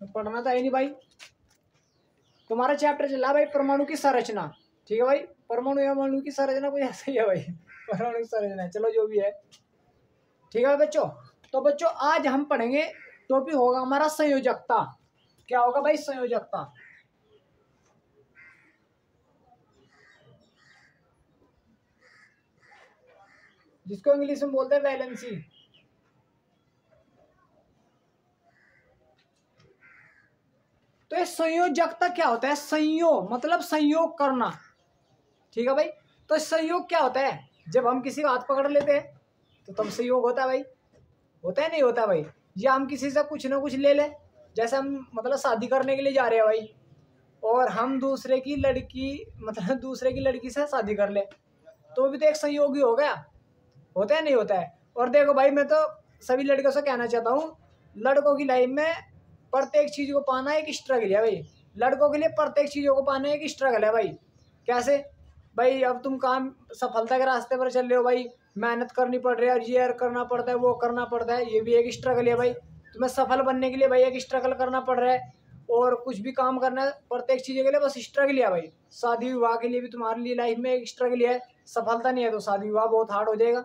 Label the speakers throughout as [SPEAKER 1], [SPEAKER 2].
[SPEAKER 1] पढ़ना था ही नहीं भाई तुम्हारा चैप्टर चला भाई परमाणु की संरचना ठीक है भाई परमाणु या अणु की संरचना कोई ऐसा ही है भाई परमाणु की संरचना चलो जो भी है ठीक है बच्चों तो बच्चों आज हम पढ़ेंगे टॉपिक होगा हमारा संयोजकता क्या होगा भाई संयोजकता जिसको इंग्लिश में बोलते हैं वैलेंसी तो ये संयोजकता क्या होता है? संयोग मतलब संयोग करना। ठीक है भाई? तो संयोग क्या होता है? जब हम किसी का हाथ पकड़ लेते हैं तो तब संयोग होता है भाई। होता है, नहीं होता भाई? या हम किसी से कुछ ना कुछ ले ले। जैसे हम मतलब शादी करने के लिए जा रहे हैं भाई, और हम दूसरे की लड़की मतलब दूसरे की लड़की से शादी कर ले तो भी तो एक संयोग ही हो गया। होता है, नहीं होता है? और देखो भाई, मैं तो सभी लड़कों से कहना चाहता हूँ, लड़कों की लाइफ में प्रत्येक चीज़ को पाना एक स्ट्रगल है भाई। लड़कों के लिए प्रत्येक चीज़ों को पाना एक स्ट्रगल है भाई। कैसे? भाई, अब तुम काम सफलता के रास्ते पर चल रहे हो भाई। मेहनत करनी पड़ रही है और ये करना पड़ता है, वो करना पड़ता है, ये भी एक स्ट्रगल है भाई। तुम्हें सफल बनने के लिए भाई एक स्ट्रगल करना पड़ रहा है। और कुछ भी काम करना है, प्रत्येक चीज़ों के लिए बस स्ट्रगल है भाई। शादी विवाह के लिए भी तुम्हारे लिए लाइफ में एक स्ट्रगल है सफलता नहीं है तो शादी विवाह बहुत हार्ड हो जाएगा।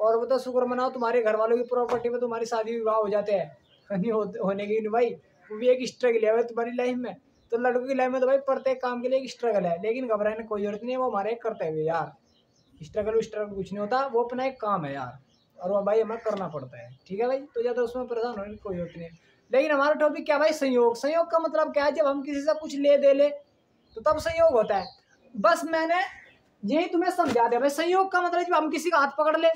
[SPEAKER 1] और वो तो शुक्र मनाओ, तुम्हारे घर वालों की प्रॉपर्टी में तुम्हारी शादी विवाह हो जाते हैं। हो, होने की भाई। वो भी एक स्ट्रगल है। तुम्हारी लाइफ में तो लड़कों की लाइफ में तो भाई प्रत्येक काम के लिए एक स्ट्रगल है। लेकिन घबराने कोई ज़रूरत नहीं है वो हमारे करते हुए यार। स्ट्रगल स्ट्रगल कुछ नहीं होता वो अपना एक काम है यार। और वो भाई हमें करना पड़ता है। ठीक है भाई? तो ज़्यादा उसमें परेशान होने की कोई ज़रूरत नहीं है। लेकिन हमारा टॉपिक क्या भाई? संयोग। संयोग का मतलब क्या है? जब हम किसी से कुछ ले दे ले तो तब संयोग होता है। बस मैंने यही तुम्हें समझा दिया भाई। संयोग का मतलब जब हम किसी का हाथ पकड़ ले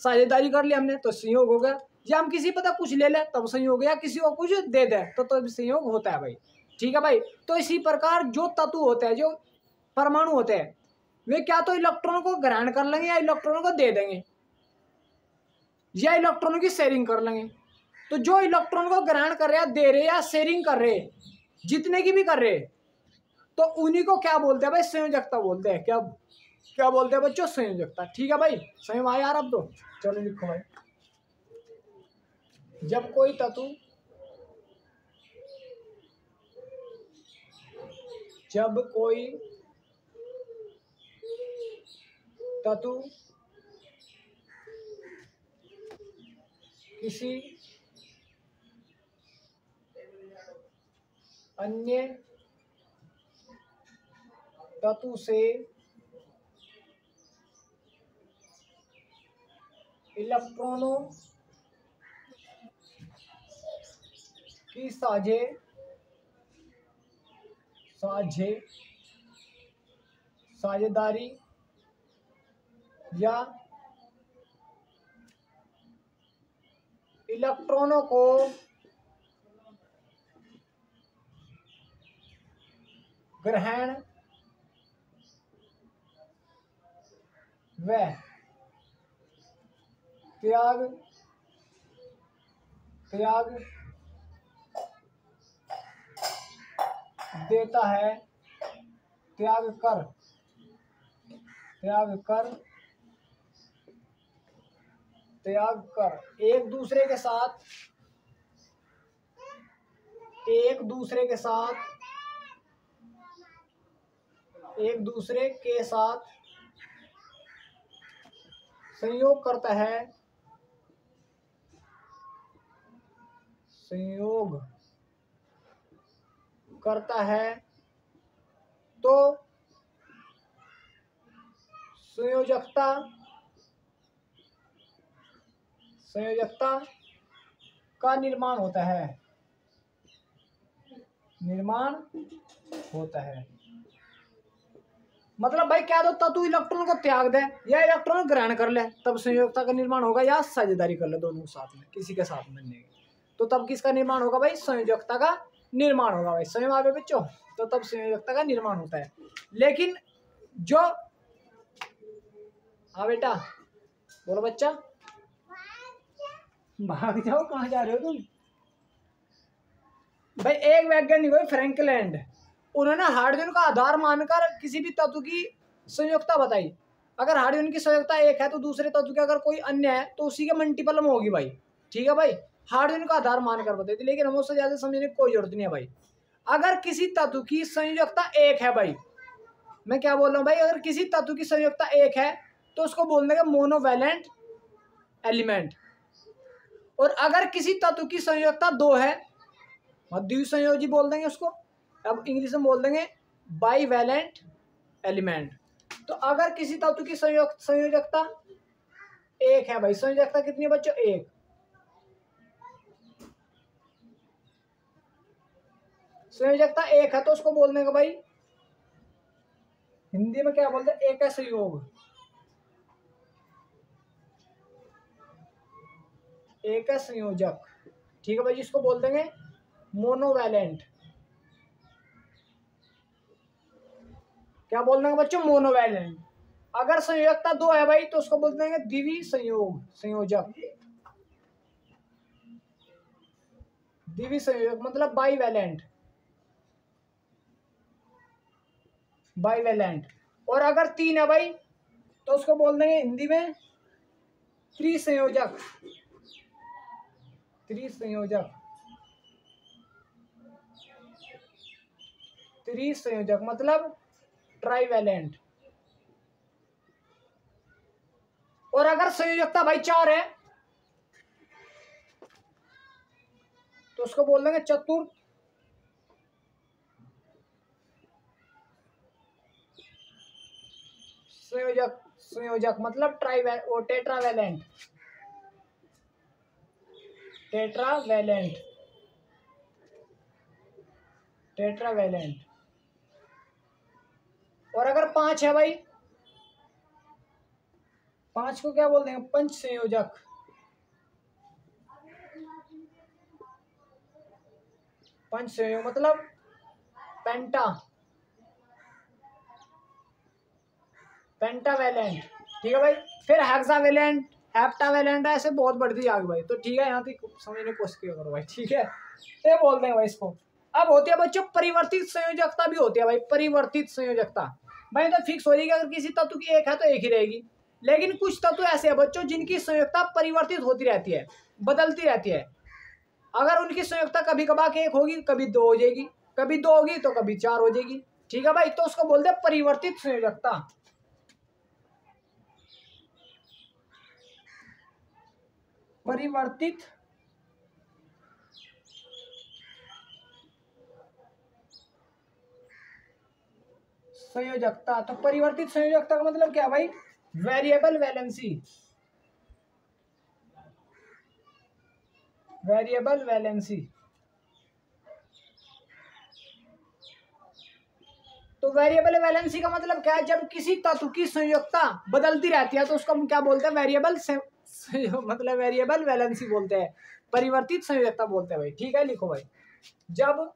[SPEAKER 1] साझेदारी कर ली हमने तो संयोग हो गया। या हम किसी पता कुछ ले ले, तब संयोग या किसी को कुछ दे दे तो तब तो संयोग होता है भाई। ठीक है भाई? तो इसी प्रकार जो तत्व होते हैं, जो परमाणु होते हैं, वे क्या तो इलेक्ट्रॉनों को ग्रहण कर लेंगे या इलेक्ट्रॉनों को दे देंगे? या इलेक्ट्रॉनों की शेयरिंग कर लेंगे? तो जो इलेक्ट्रॉन को ग्रहण कर रहे दे रहे या शेयरिंग कर रहे जितने की भी कर रहे तो उन्हीं को क्या बोलते हैं भाई? संयोजकता बोलते हैं। क्या क्या बोलते हैं बच्चों? संयोजकता। ठीक है भाई? संयोग आया यार अब तो? चलो लिखो भाई। जब कोई तत्व जब कोई तत्व किसी अन्य तत्व से इलेक्ट्रॉनों की साझे साझे साझेदारी या इलेक्ट्रॉनों को ग्रहण व त्याग त्याग देता है, त्याग कर। त्याग कर त्याग कर। एक दूसरे के साथ, एक दूसरे के साथ, एक दूसरे के साथ संयोग करता है। संयोग। करता है तो संयोजकता संयोजकता का निर्माण होता है। निर्माण होता है। मतलब भाई, क्या तो तत्व इलेक्ट्रॉन को त्याग दे, या इलेक्ट्रॉन ग्रहण कर ले, तब संयोजकता का निर्माण होगा, या साझेदारी कर ले दोनों साथ में, किसी के साथ में के तो तब किसका निर्माण होगा भाई? संयोजकता का निर्माण होगा भाई। स्वयं आगे बच्चों तो तब संयोजकता का निर्माण होता है। लेकिन जो हाँ बेटा, बोलो बच्चा। भाग जाओ, कहाँ जा रहे हो तुम? भाई, एक वैज्ञानिक हुए फ्रैंकलैंड। उन्होंने हाइड्रोजन का आधार मानकर किसी भी तत्व की संयोजकता बताई। अगर हाइड्रोजन की संयोजकता एक है तो दूसरे तत्व की अगर कोई अन्य है तो उसी के मल्टीपल में होगी भाई। ठीक है भाई? हाइड्रोजन का आधार मानकर बताई थी, लेकिन हम उससे ज़्यादा समझने की कोई ज़रूरत नहीं है भाई। अगर किसी तत्व की संयोजकता एक है भाई, मैं क्या बोल रहा हूँ भाई, अगर किसी तत्व की संयोजकता एक है तो उसको बोल देंगे मोनोवैलेंट एलिमेंट और अगर किसी तत्व की संयोजकता दो है द्विसंयोजी बोल देंगे उसको, अब इंग्लिश में बोल देंगे बाई एलिमेंट तो अगर किसी तत्व की संयोग संयोजकता एक है भाई, संयोजकता कितनी है बच्चों? एक। संयोजकता एक है तो उसको बोलने का भाई। हिंदी में क्या बोलते एक है संयोग एक है संयोजक। ठीक है भाई इसको बोल देंगे मोनोवैलेंट। क्या बोल देंगे बच्चों? मोनोवैलेंट। अगर संयोजकता दो है भाई तो उसको बोल देंगे द्विवी संयोग, संयोजक। द्विवी संयोजक मतलब बाई वैलेंट बाईवेलेंट और अगर तीन है भाई तो उसको बोल देंगे हिंदी में त्रिसंयोजक। त्रिसंयोजक। त्रिसंयोजक मतलब ट्राईवेलेंट और अगर संयोजकता भाई चार है तो उसको बोल देंगे चतुर्थ संयोजक संयोजक मतलब ट्राईवैल वो टेट्रावेलेंट। टेट्रावेलेंट। टेट्रावेलेंट। और अगर पाँच है भाई, पाँच को क्या बोल देंगे पंच संयोजक। पंच संयोजक मतलब पेंटा। पेंटावेलेंट। ठीक है भाई? फिर हेक्सावेलेंट हेप्टावेलेंट ऐसे बहुत बढ़ती आगे भाई। तो ठीक है, यहाँ तक समझने की कोशिश करो भाई, ठीक है? ये बोलते हैं भाई इसको। अब होती है बच्चों परिवर्तित संयोजकता भी होती है भाई, परिवर्तित संयोजकता। भाई तो फिक्स हो जाएगी, अगर किसी तत्व की एक है तो एक ही रहेगी। लेकिन कुछ तत्व ऐसे हैं बच्चों, जिनकी संयोजकता परिवर्तित होती रहती है, बदलती रहती है। अगर उनकी संयोजकता कभी कभार एक होगी, कभी दो हो जाएगी, कभी दो होगी तो कभी चार हो जाएगी। ठीक है भाई? तो उसको बोलते हैं परिवर्तित संयोजकता। परिवर्तित। संयोजकता तो परिवर्तित संयोजकता का मतलब क्या भाई? वेरिएबल वैलेंसी वेरिएबल वैलेंसी तो वेरिएबल वैलेंसी का मतलब क्या है? जब किसी तत्व की संयोजकता बदलती रहती है तो उसको हम क्या बोलते हैं? वेरिएबल मतलब वेरिएबल वैलेंसी बोलते हैं। परिवर्तित संयोजकता बोलते हैं भाई। ठीक है, लिखो भाई। जब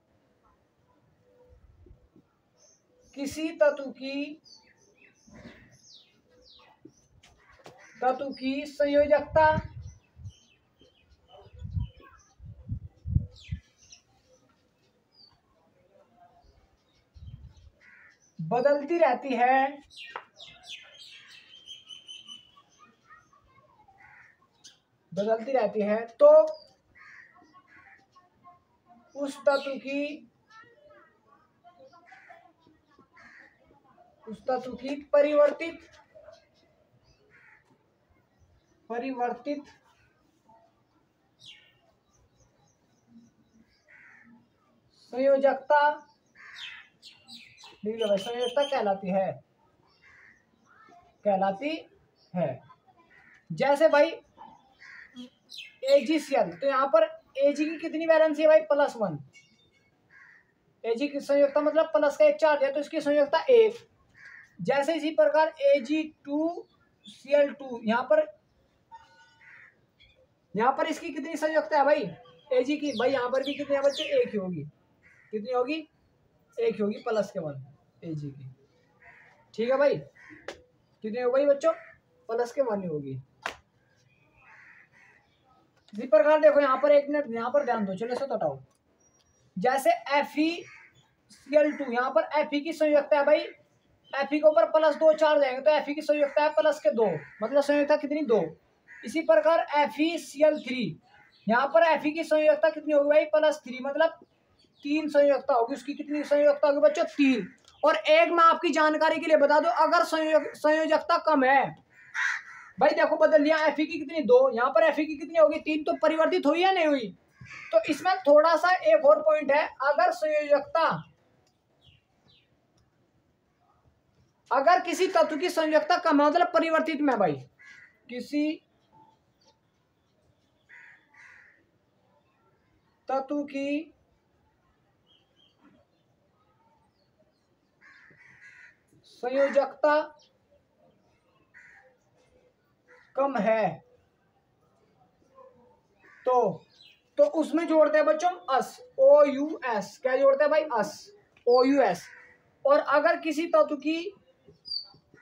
[SPEAKER 1] किसी तत्व की तत्व की संयोजकता बदलती रहती है बदलती रहती है तो उस तत्व की, उस तत्व की परिवर्तित परिवर्तित संयोजकता संयोजकता कहलाती है। कहलाती है। जैसे भाई एजीसीएल तो यहाँ पर एजी की कितनी वैलेंसी है भाई? प्लस वन एजी की संयोजकता मतलब प्लस का एक चार्ज है तो इसकी संयोजकता एक। जैसे इसी प्रकार A G two C L two यहाँ पर यहाँ पर इसकी कितनी संयोजकता है भाई? ए जी की। भाई, यहाँ पर भी कितनी बच्चे एक ही होगी। कितनी होगी? एक ही होगी प्लस के वन ए जी की। ठीक है भाई? कितनी होगी भाई बच्चों? प्लस के वन ही होगी। इसी प्रकार देखो, यहाँ पर एक मिनट, यहाँ पर ध्यान दो, चलो इसे हटाओ जैसे F E C L two यहाँ पर एफ़ ई की संयुक्ता है भाई। एफ़ ई के ऊपर प्लस दो चार जाएँगे तो एफ़ ई की संयुक्ता है प्लस के दो। मतलब संयुक्ता कितनी? दो। इसी प्रकार F E C L three यहाँ पर एफ़ ई की संयोजकता कितनी होगी भाई? प्लस थ्री मतलब तीन संयोजकता होगी। उसकी कितनी संयोजकता होगी बच्चों? तीन। और एक मैं आपकी जानकारी के लिए बता दूँ, अगर संयोजकता कम है भाई देखो बदल लिया एफ़ की कितनी? दो। यहाँ पर एफ़ की कितनी होगी? तीन तो परिवर्तित हुई या नहीं हुई? तो इसमें थोड़ा सा एक और पॉइंट है। अगर संयोजकता, अगर किसी तत्व की संयोजकता का मतलब परिवर्तित में भाई, किसी तत्व की संयोजकता कम है। तो तो उसमें जोड़ते हैं बच्चों अस ओ यू एस क्या जोड़ते हैं भाई? अस ओ यू एस और अगर किसी तत्व की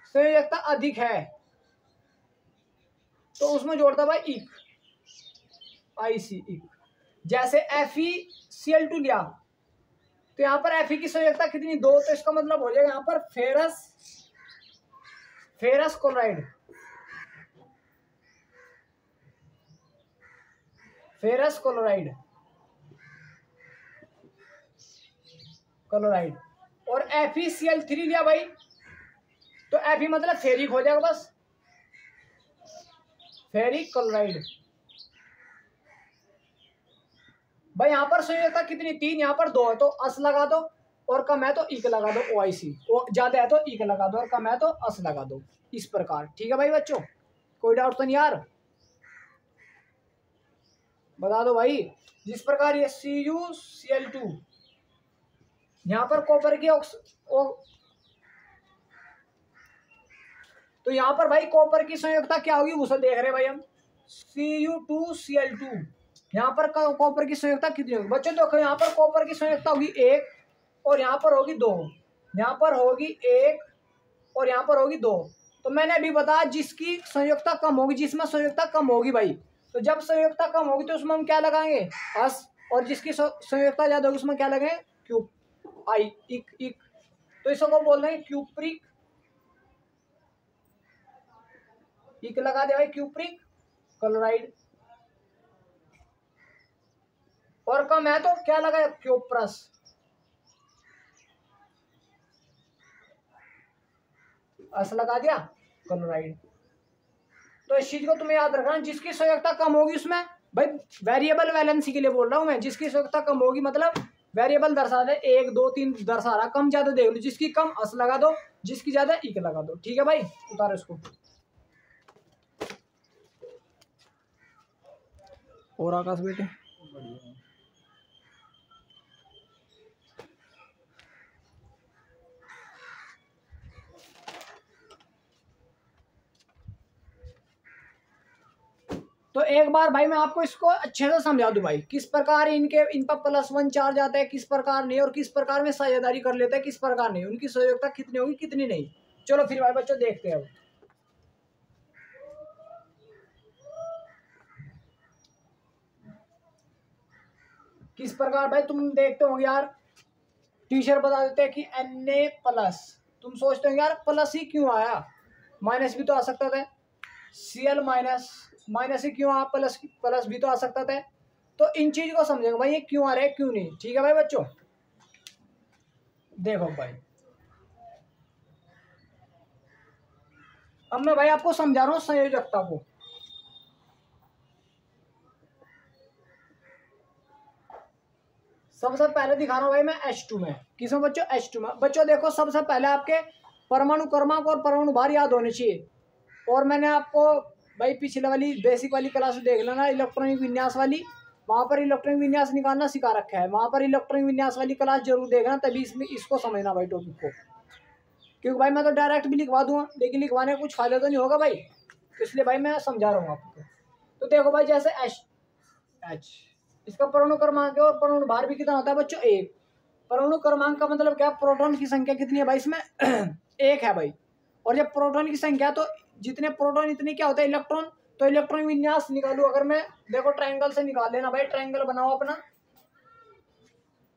[SPEAKER 1] संयोजकता अधिक है तो उसमें जोड़ता भाई इक। आई सी इक। जैसे F E C L two लिया तो यहाँ पर एफ़ ई की संयोजकता कितनी? दो तो इसका मतलब हो जाएगा यहाँ पर ferrous ferrous chloride ferrous chloride chloride और एफ़ थ्री लिया भाई। तो एफ़ ई मतलब फेरिक हो जाएगा बस। फेरिक क्लोराइड भाई यहाँ पर संयोजकता कितनी? तीन, यहाँ पर दो है तो अस लगा दो और कम है तो इक लगा दो ओ आई सी ज़्यादा है तो इक लगा दो और कम है तो अस लगा दो। इस प्रकार, ठीक है भाई बच्चों? कोई डाउट तो नहीं यार? बता दो भाई, जिस प्रकार ये C U C L two यहाँ पर कॉपर की ऑक्स तो यहाँ पर भाई कॉपर की संयोगता क्या होगी उसे देख रहे भाई हम। C U two C L two यहाँ पर कॉपर की संयोजकता कितनी होगी? बच्चों देखो, यहाँ पर कॉपर की संयोजकता होगी एक, और यहाँ पर होगी दो। यहाँ पर होगी एक, और यहाँ पर होगी दो। तो मैंने अभी बताया जिसकी संयोजकता कम होगी, जिसमें संयोजकता कम होगी भाई। तो जब संयोगता कम होगी तो उसमें हम क्या लगाएँगे? अस और जिसकी संयोगता ज़्यादा होगी उसमें क्या लगाएँगे क्यूब। आई, इक इक। तो इसको बोल रहे हैं क्यूप्रिक। इक लगा दे भाई, क्यूप्रिक। क्लोराइड। और कम है तो क्या लगा क्योप्रस। अस लगा दिया? क्लोराइड। तो इस चीज़ को तुम्हें याद रखना, जिसकी सहयोगता कम होगी उसमें, भाई वेरिएबल वैलेंसी के लिए बोल रहा हूँ मैं, जिसकी सहयोगता कम होगी मतलब वेरिएबल दर्शा दे, एक, दो, तीन दर्शा रहा, कम ज़्यादा देख लो, जिसकी कम अस लगा दो, जिसकी ज़्यादा इक लगा दो, ठीक है भाई? उतारो इसको। और आकाश बेटे? तो एक बार भाई मैं आपको इसको अच्छे से समझा दूँ भाई, किस प्रकार इनके, इन पर प्लस वन चार्ज आता है, किस प्रकार नहीं, और किस प्रकार में साझेदारी कर लेते हैं, किस प्रकार नहीं, उनकी सहयोगता कितनी होगी, कितनी नहीं। चलो फिर भाई बच्चों देखते हैं किस प्रकार भाई तुम देखते हो यार टीचर बता देते हैं कि एन ए प्लस तुम सोचते हो यार प्लस ही क्यों आया? माइनस भी तो आ सकता था। सी एल माइनस माइनस ही क्यों आ प्लस प्लस भी तो आ सकता था? तो इन चीज़ को समझेंगे। भाई, ये क्यों आ रहा है? क्यों नहीं? ठीक है भाई बच्चों? देखो भाई। अब मैं भाई आपको समझा रहा हूँ संयोजकता को सबसे पहले दिखा रहा हूँ भाई मैं एच टू में। किसमें बच्चों? एच टू में। बच्चों देखो, सबसे पहले आपके परमाणु क्रमांक और परमाणु भार याद होने चाहिए। और मैंने आपको भाई, पिछले वाली बेसिक वाली क्लास देख लेना इलेक्ट्रॉनिक विन्यास वाली। वहाँ पर इलेक्ट्रॉनिक विन्यास निकालना सिखा रखा है। वहाँ पर इलेक्ट्रॉनिक विन्यास वाली क्लास ज़रूर देखना, तभी इसमें इसको समझना भाई टॉपिक को। क्योंकि भाई, मैं तो डायरेक्ट भी लिखवा दूँगा, लेकिन लिखवाने का कुछ फ़ायदा तो नहीं होगा भाई। इसलिए भाई, मैं समझा रहा हूँ आपको। तो देखो भाई, जैसे एच एच इसका परमाणु क्रमांक है और परमाणु भार भी कितना होता है बच्चों? एक। परमाणु क्रमांक का मतलब क्या? प्रोटॉन की संख्या कितनी है भाई इसमें? एक है भाई। और जब प्रोटॉन की संख्या तो जितने प्रोटॉन, इतने क्या होता है? इलेक्ट्रॉन। तो इलेक्ट्रॉन विन्यास निकालू अगर मैं। देखो ट्राइंगल से निकाल लेना भाई। ट्राइंगल बनाओ अपना।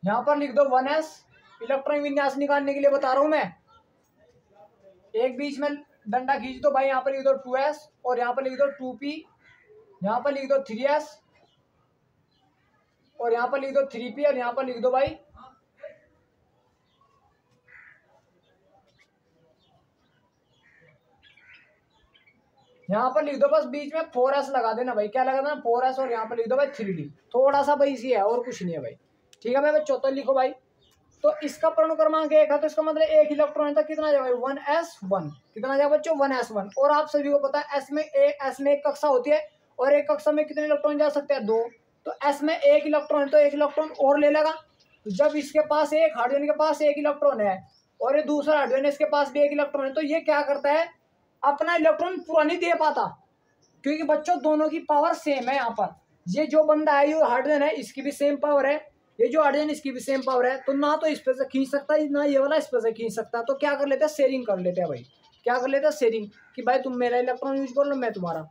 [SPEAKER 1] यहाँ पर लिख दो वन एस इलेक्ट्रॉन विन्यास निकालने के लिए बता रहा हूँ मैं। एक बीच में डंडा खींच दो भाई। यहाँ पर लिख दो टू एस और यहाँ पर लिख दो टू पी यहाँ पर लिख दो थ्री एस और यहाँ पर लिख दो थ्री पी और यहाँ पर लिख दो भाई। यहाँ पर लिख दो, बस बीच में फोर एस लगा देना भाई। क्या लगा देना फोर एस और यहाँ पर लिख दो भाई थ्री डी थोड़ा सा भाई इसी है और कुछ नहीं है भाई। ठीक है भाई चौथा लिखो भाई। तो इसका परमाणु क्रमांक एक है तो इसका मतलब एक इलेक्ट्रॉन तक कितना जाएगा वन एस वन कितना जाएगा बच्चों? वन एस वन और आप सभी को पता है एस में ए एस में एक कक्षा होती है और एक कक्षा में कितने इलेक्ट्रॉन जा सकते हैं? दो। तो एस में एक इलेक्ट्रॉन तो एक इलेक्ट्रॉन और ले लेगा। तो जब इसके पास एक हाइड्रोजन के पास एक इलेक्ट्रॉन है और ये दूसरा हाइड्रोजन इसके पास भी एक इलेक्ट्रॉन है तो ये क्या करता है? अपना इलेक्ट्रॉन पूरा नहीं दे पाता। क्योंकि बच्चों, दोनों की पावर सेम है यहाँ पर। ये जो बंदा है, ये हाइड्रोजन है, इसकी भी सेम पावर है। ये जो हाइड्रोजन इसकी भी सेम पावर है। तो ना तो इस पर से खींच सकता है, ना ये वाला इस पर से खींच सकता है। तो क्या कर लेते हैं? शेयरिंग कर लेते हैं भाई। क्या कर लेते हैं? शेयरिंग कि भाई तुम मेरा इलेक्ट्रॉन यूज़ कर लो मैं तुम्हारा।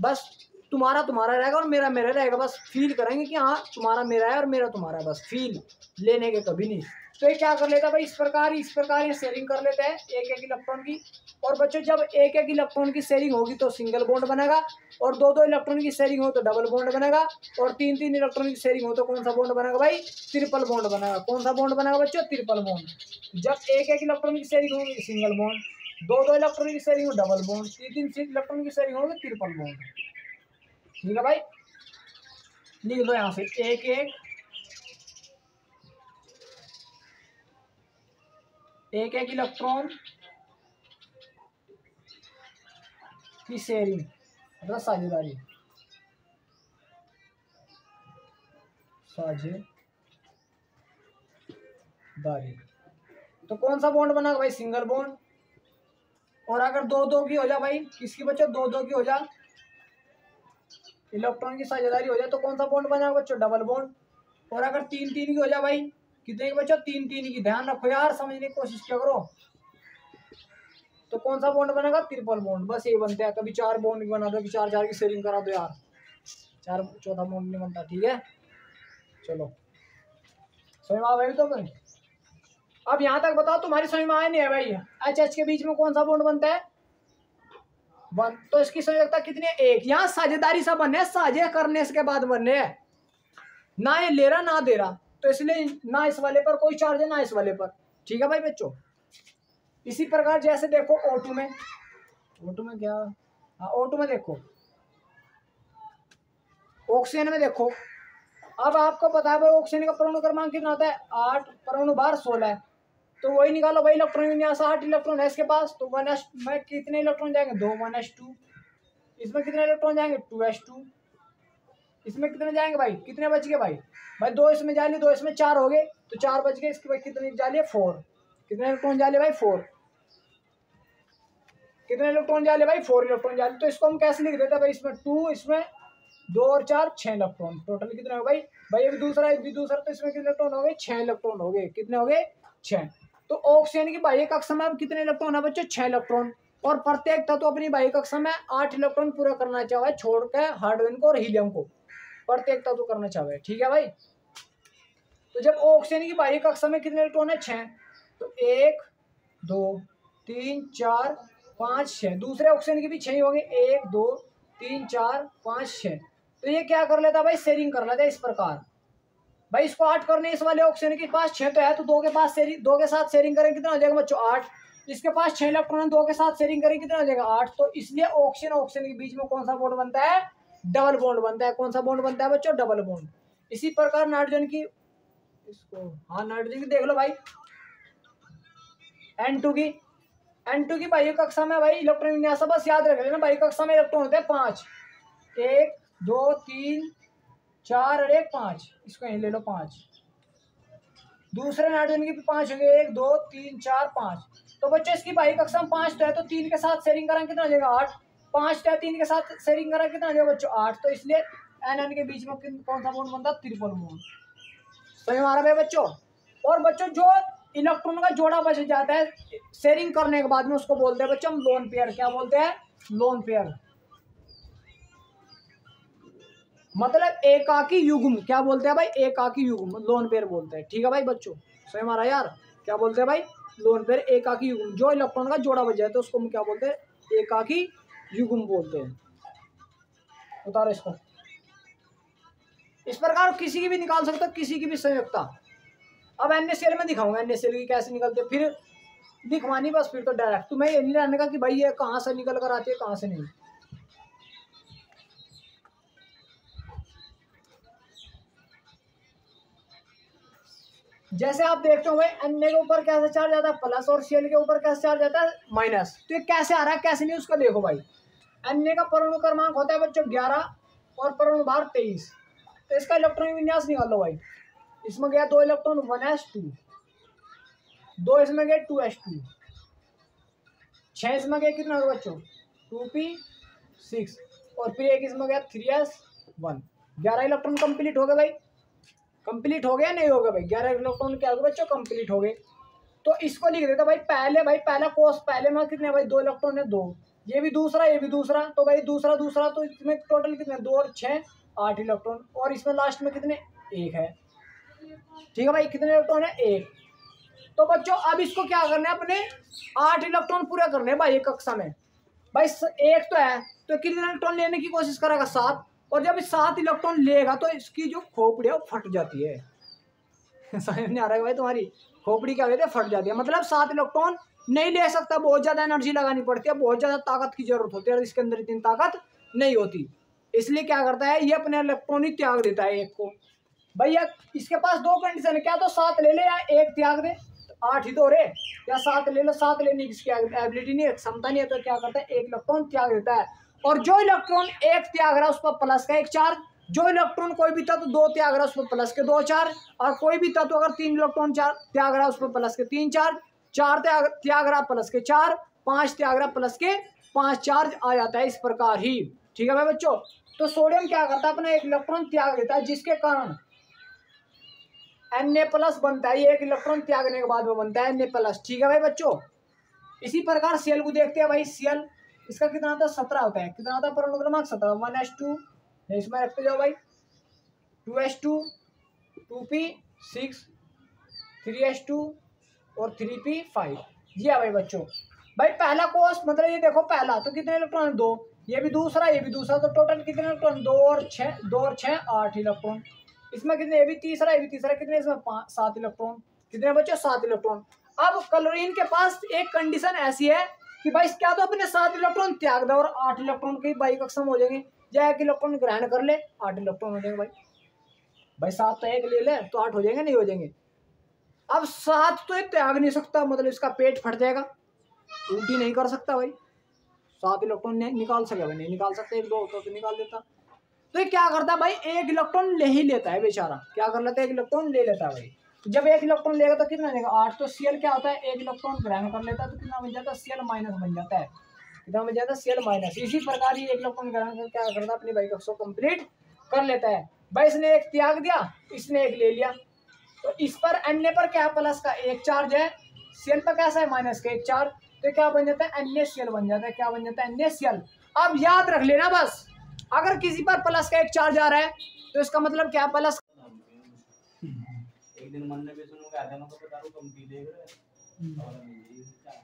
[SPEAKER 1] बस तुम्हारा तुम्हारा रहेगा और मेरा मेरा रहेगा। बस फील करेंगे कि हाँ तुम्हारा मेरा है और मेरा तुम्हारा है। बस फील लेने के कभी नहीं। तो ये क्या कर लेता है भाई? इस प्रकार इस प्रकार ये शेयरिंग कर लेते हैं, एक एक इलेक्ट्रॉन की। और बच्चों, जब एक एक इलेक्ट्रॉन की शेयरिंग होगी तो सिंगल बॉन्ड बनेगा और दो दो इलेक्ट्रॉन की शेयरिंग हो तो डबल बॉन्ड बनेगा और तीन तीन इलेक्ट्रॉन की शेयरिंग हो तो कौन सा बॉन्ड बनेगा भाई? ट्रिपल बॉन्ड बनेगा। कौन सा बॉन्ड बनेगा बच्चों? ट्रिपल बॉन्ड जब एक एक इलेक्ट्रॉन की शेयरिंग होगी सिंगल बॉन्ड दो दो इलेक्ट्रॉन की शेयरिंग हो डबल बॉन्ड तीन तीन इलेक्ट्रॉन की शेयरिंग होगी ट्रिपल बॉन्ड ठीक है भाई? लिख लो यहाँ से। एक एक एक एक इलेक्ट्रॉन। की शेयरिंग मतलब साझेदारी साझेदारी तो कौन सा बॉन्ड बना भाई? सिंगल बॉन्ड और अगर दो दो की हो जाए भाई, किसकी बच्चों? दो दो की हो जाए इलेक्ट्रॉन की साझेदारी हो जाए तो कौन सा बॉन्ड बना बच्चों? डबल बॉन्ड और अगर तीन तीन की हो जाए भाई कितने की बच्चों तीन तीन की ध्यान रखो यार, समझने की कोशिश क्या करो? तो कौन सा बॉन्ड बनेगा? ट्रिपल बॉन्ड बस ये बनते हैं। कभी चार बॉन्ड बना दो चार चार की सेलिंग करा दो यार। चार, चौथा बॉन्ड नहीं बनता, ठीक है? चलो। समझ भाई तो भाई अब यहाँ तक बताओ, तुम्हारी समझ में नहीं है भाई? एच एच के बीच में कौन सा बॉन्ड बनता है? वन। तो इसकी संयोजकता कितनी है? एक। यहाँ साझेदारी सा बनने साझे करने के बाद बनने ना ये ले रहा ना दे रहा तो इसलिए ना इस वाले पर कोई चार्ज है, ना इस वाले पर। ठीक है भाई बच्चों? इसी प्रकार जैसे देखो ऑटो में। ऑटो में क्या? हाँ ऑटो में देखो। ऑक्सीजन में देखो। अब आपको पता है भाई ऑक्सीजन का परमाणु क्रमांक कितना होता है? आठ परमाणु बार सोलह तो वही निकालो भाई इलेक्ट्रॉन यहाँ से आठ इलेक्ट्रॉन है इसके पास। तो वन एस में कितने इलेक्ट्रॉन जाएँगे? दो वन एस टू इसमें कितने इलेक्ट्रॉन जाएँगे? टू एस टू इसमें कितने जाएँगे भाई? कितने बच गए भाई? भाई, दो इसमें जाली दो इसमें चार हो गए। तो चार बज गए, इसके बाद कितने जाली है फोर। कितने इलेक्ट्रॉन जाले भाई? फोर। कितने इलेक्ट्रॉन जाले भाई? फोर इलेक्ट्रॉन जाले तो इसको हम कैसे लिख देते भाई? इसमें टू इसमें दो और चार, छह इलेक्ट्रॉन। टोटल कितने हो भाई भाई अभी दूसरा, एक भी दूसरा तो इसमें कितने इलेक्ट्रॉन हो गए? छह इलेक्ट्रॉन हो गए। कितने हो गए? छह। तो ऑक्सीजन की बाह्य कक्षा में अब कितने इलेक्ट्रॉन है बच्चों? छह इलेक्ट्रॉन। और प्रत्येक तत्व तो अपनी बाह्य कक्षा में आठ इलेक्ट्रॉन पूरा करना चाहे छोड़ के हाइड्रोजन को और हीलियम को। प्रत्येक तत्व करना चाहे ठीक है भाई? तो जब ऑक्सीजन की बाह्य कक्षा में कितने इलेक्ट्रॉन है? छह। तो एक, दो, तीन, चार, पाँच छः दूसरे ऑक्सीजन के भी छः होंगे। एक, दो, तीन, चार, पाँच छः तो ये क्या कर लेता भाई? शेयरिंग कर लेता इस प्रकार। भाई, इसको आठ करने इस वाले ऑक्सीजन के पास छः तो है तो दो के पास शेयरिंग दो के साथ शेयरिंग करें, कितना हो जाएगा बच्चों? आठ। इसके पास छः इलेक्ट्रॉन दो के साथ शेयरिंग करें, कितना हो जाएगा? आठ। तो इसलिए ऑक्सीजन ऑक्सीजन के बीच में कौन सा बॉन्ड बनता है? डबल बॉन्ड बनता है, कौन सा बॉन्ड बनता है बच्चों? Double bond. इसी प्रकार नाइट्रोजन की, इसको हाँ नाइट्रोजन की देख लो भाई। एन टू की एन टू की बाह्य कक्षा में भाई, इलेक्ट्रॉन विन्यास बस याद रख लेना बाह्य कक्षा में इलेक्ट्रॉन होते हैं, पाँच। एक, दो, तीन, चार और एक, पाँच। इसको यहीं ले लो, पाँच। दूसरे नाइट्रोजन की भी पाँच होंगे, एक, दो, तीन, चार, पाँच। तो बच्चों, इसकी बाह्य कक्षा में पाँच तो है तो तीन के साथ शेयरिंग करें कितना हो जाएगा? आठ। पाँच है तीन के साथ शेयरिंग करा कितना हो बच्चों? आठ। तो इसलिए एन एन के बीच में कौन सा बॉन्ड बनता? है त्रिपल बॉन्ड सही हमारा भाई बच्चों? और बच्चों, जो इलेक्ट्रॉन का जोड़ा बच जाता है शेयरिंग करने के बाद में उसको बोलते हैं बच्चों हम लोन पेयर क्या बोलते हैं? लोन पेयर मतलब एकाकी युग्म। क्या बोलते हैं भाई? एकाकी युग्म। लोन पेयर बोलते हैं। ठीक है भाई बच्चों? सही हमारा यार। क्या बोलते हैं भाई? लोन पेयर एकाकी युग्म। जो इलेक्ट्रॉन का जोड़ा बच जाए तो उसको हम क्या बोलते हैं? एकाकी युग्म बोलते हैं। उतारो इसको। इस प्रकार किसी की भी निकाल सकते, किसी की भी संयुक्ता। अब एन एस में दिखाऊँगा, एन एस एल की कैसे निकलते। फिर दिखवानी बस, फिर तो डायरेक्ट तुम्हें ये नहीं रहने का कि भाई ये कहाँ से निकल कर आती है, कहाँ से नहीं। जैसे आप देखते हो भाई एन के ऊपर कैसे चार्ज आता है प्लस और सीएल के ऊपर कैसे चार्ज आता है माइनस तो ये कैसे आ रहा है, कैसे नहीं, उसका देखो भाई। एन का परमाणु क्रमांक होता है बच्चों ग्यारह और परमाणु भार तेईस। तो इसका इलेक्ट्रॉनिक विन्यास निकाल लो भाई। इसमें गया दो इलेक्ट्रॉन, वन एस टू। दो इसमें गए टू एस टू। छः इसमें गए कितना होगा बच्चों? Two P six. और फिर एक इसमें गया थ्री एस वन। ग्यारह इलेक्ट्रॉन कंप्लीट हो गए भाई। कंप्लीट हो गया नहीं होगा भाई? ग्यारह इलेक्ट्रॉन क्या होगा बच्चों? कंप्लीट हो गए। तो इसको लिख देता भाई, पहले भाई, पहला कोर्स पहले में कितने भाई? दो इलेक्ट्रॉन है दो। ये भी दूसरा, ये भी दूसरा। तो भाई दूसरा दूसरा तो इसमें टोटल कितने? दो और छः आठ इलेक्ट्रॉन और इसमें लास्ट में कितने? एक है। ठीक है भाई, कितने इलेक्ट्रॉन है? एक। तो बच्चों, अब इसको क्या करना है? अपने आठ इलेक्ट्रॉन पूरा करने हैं भाई, एक कक्षा में। भाई एक तो है। तो कितने इलेक्ट्रॉन लेने की कोशिश करेगा? सात। और जब सात इलेक्ट्रॉन लेगा तो इसकी जो खोपड़ी है, वो फट जाती है। समझ नहीं आ रहा है भाई तुम्हारी? खोपड़ी क्या कहते हैं? फट जाती है। मतलब सात इलेक्ट्रॉन नहीं ले सकता, बहुत ज़्यादा एनर्जी लगानी पड़ती है, बहुत ज़्यादा ताकत की ज़रूरत होती है, और इसके अंदर इतनी ताकत नहीं होती। इसलिए क्या करता है, ये अपने इलेक्ट्रॉन ही त्याग देता है एक को। भैया, इसके पास दो कंडीशन है, क्या तो सात ले ले या एक त्याग दे? आठ ही तो रे, या सात ले लो, सात लेने की एबिलिटी नहीं है, क्षमता नहीं है तो क्या करता है, एक इलेक्ट्रॉन त्याग देता है। और जो इलेक्ट्रॉन एक त्याग रहा है, उस पर प्लस का एक चार्ज जो इलेक्ट्रॉन कोई भी तत्व दो त्याग रहा है, उस पर प्लस के दो चार्ज और कोई भी तत्व अगर तीन इलेक्ट्रॉन चार त्याग रहा है, उस पर प्लस के तीन चार्ज चार त्याग त्याग रहा प्लस के चार, पाँच त्यागरा प्लस के पाँच चार्ज आ जाता है इस प्रकार ही। ठीक है भाई बच्चों? तो सोडियम क्या करता है? अपना एक इलेक्ट्रॉन त्याग देता है, जिसके कारण एन ए प्लस बनता है। एक इलेक्ट्रॉन त्यागने के बाद वो बनता है एन ए प्लस ठीक है भाई बच्चों? इसी प्रकार सीएल को देखते हैं भाई सीएल इसका कितना आता है? सत्रह होता है। कितना आता है? परमाणु क्रमांक सत्रह। One S two. इसमें रखते जाओ भाई। Two S two two P, six, three S two और थ्री पी फाइव ये है भाई बच्चों। भाई पहला कोर्स मतलब ये देखो पहला तो कितने इलेक्ट्रॉन दो। ये भी दूसरा, ये भी दूसरा तो टोटल कितने इलेक्ट्रॉन दो और छः दो और छः आठ इलेक्ट्रॉन इसमें कितने? ये भी तीसरा, ये भी तीसरा, कितने? इसमें पाँच सात इलेक्ट्रॉन कितने बच्चों? सात इलेक्ट्रॉन अब क्लोरीन के पास एक कंडीशन ऐसी है कि भाई क्या तो अपने सात इलेक्ट्रॉन त्याग दे और आठ इलेक्ट्रॉन की बाई अक्षम हो जाएँगे। या एक इलेक्ट्रॉन ग्रहण कर ले, आठ इलेक्ट्रॉन हो जाएँगे भाई। भाई सात तो एक ले ले तो आठ हो जाएँगे, नहीं हो जाएँगे। अब सात तो एक त्याग नहीं सकता मतलब इसका पेट फट जाएगा। उल्टी नहीं कर सकता भाई। सात इलेक्ट्रॉन नहीं निकाल सके, भाई नहीं निकाल सकते, एक दो होता तो निकाल देता। तो ये क्या करता है भाई? एक इलेक्ट्रॉन ले ही लेता है बेचारा। क्या कर लेता है? एक इलेक्ट्रॉन ले लेता है भाई। तो जब एक इलेक्ट्रॉन लेगा तो कितना लेगा? आठ तो सीएल क्या होता है? एक इलेक्ट्रॉन ग्रहण कर लेता है तो कितना बन जाता है? सीएल माइनस बन जाता है। कितना बन जाता है? सीएल माइनस इसी प्रकार ही एक इलेक्ट्रॉन ग्रहण कर क्या करता है? अपनी बाइक को कंप्लीट कर लेता है। भाई इसने एक त्याग दिया, इसने एक ले लिया। तो इस पर अन्य पर क्या प्लस का एक चार्ज है? सीएल पर कैसा है? माइनस का एक चार्ज तो क्या बन जाता है? अन्य सीएल बन जाता है. क्या बन जाता है? अन्य सीएल अब याद रख लेना बस. अगर किसी पर प्लस का एक चार्ज आ रहा है तो इसका मतलब क्या प्लस एक दिन मन सुनूँगा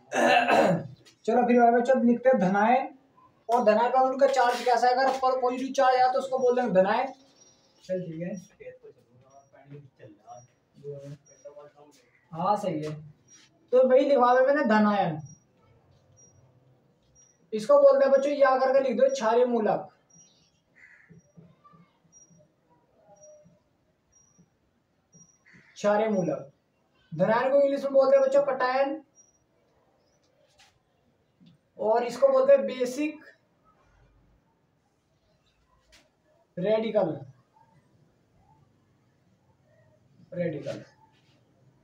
[SPEAKER 1] चलो फिर बच्चों लिखते हैं धनायन और धनायन का उनका चार्ज कैसा है? अगर पर पॉजिटिव चार्ज आया तो उसको बोल देंगे धनायन चल ठीक है। हाँ सही है। तो भाई लिखा मैंने धनायन। इसको बोलते हैं बच्चों, ये आकर के लिख दो क्षारीय मूलक। क्षार्य मूलक। धनायन को इंग्लिश में बोलते हैं बच्चों कटायन और इसको बोलते हैं बेसिक। रेडिकल। रेडिकल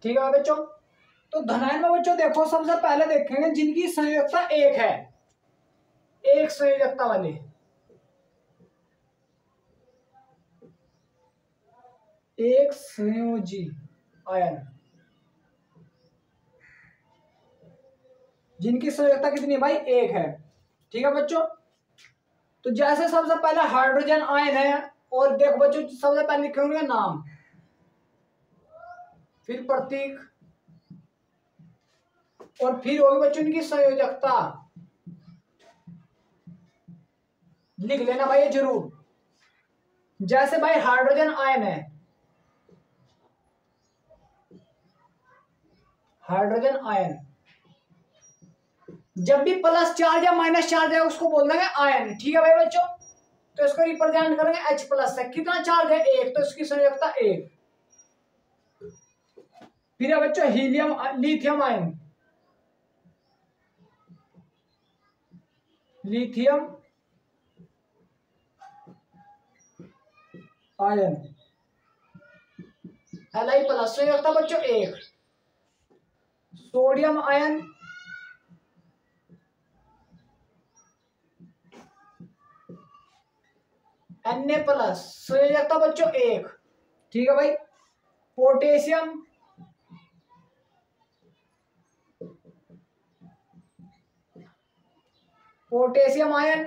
[SPEAKER 1] ठीक है बच्चों? तो धनायन में बच्चों देखो, सबसे पहले देखेंगे जिनकी संयोजकता एक है। एक संयोजकता वाले। एक संयोजी आयन। जिनकी संयोजकता कितनी है भाई? एक है। ठीक है बच्चों? तो जैसे सबसे पहले हाइड्रोजन आयन है, और देखो बच्चों, सबसे पहले लिखे होंगे नाम। फिर प्रतीक, और फिर बच्चों इनकी संयोजकता। लिख लेना भाई ज़रूर। जैसे भाई हाइड्रोजन आयन है। हाइड्रोजन आयन जब भी प्लस चार्ज या माइनस चार्ज है, उसको बोल देंगे आयन ठीक है भाई बच्चों? तो इसको रिप्रेजेंट करेंगे एच प्लस से कितना चार्ज है? एक। तो इसकी संयोजकता एक। फिर है बच्चों helium lithium ion lithium ion. L I plus संयोजकता बच्चों एक। Sodium ion. N A plus संयोजकता बच्चों एक। ठीक है भाई? Potassium potassium ion.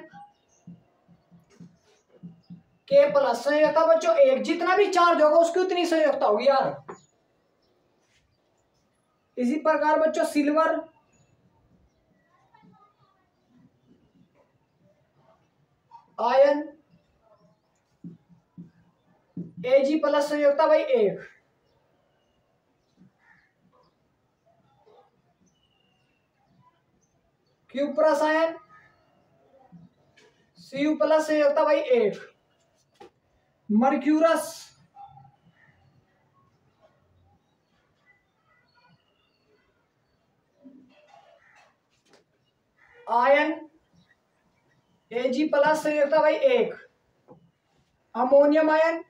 [SPEAKER 1] K plus संयोजकता बच्चों, एक जितना भी चार्ज होगा, उसकी उतनी संयोजकता होगी यार। इसी प्रकार बच्चों silver ion. A G plus संयोगता भाई एक। Q plus ion. C U plus संयोगता भाई एक mercurous ion A G plus संयोगता भाई एक. Ammonium ion